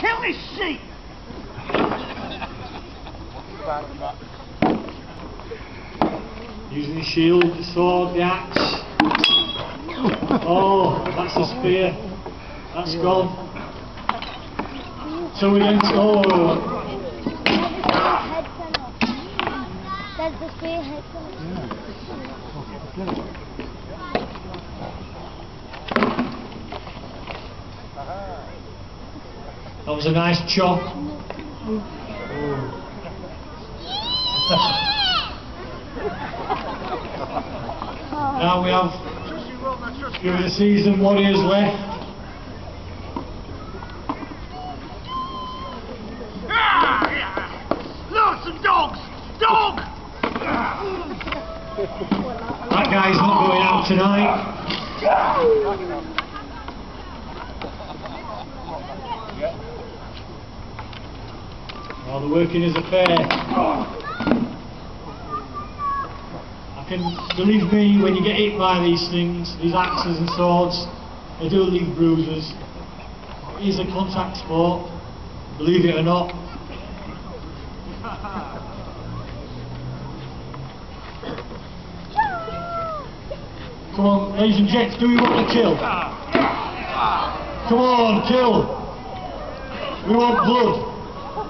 Kill this sheep! Using the shield, the sword, the axe. Oh, that's the spear. That's gone. So against oh That's the spear spearhead that was a nice chop. now we have of the seasoned warriors left. That guy's not going out tonight. Oh, the working is a fair. I can believe me when you get hit by these things, these axes and swords, they do leave bruises. It is a contact sport, believe it or not. Come on, ladies and gents, do we want to kill? Come on, kill! We want blood! Well,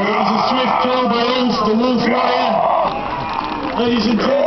there's a swift throw by Ince, the Wolf Warrior. Ladies and gentlemen.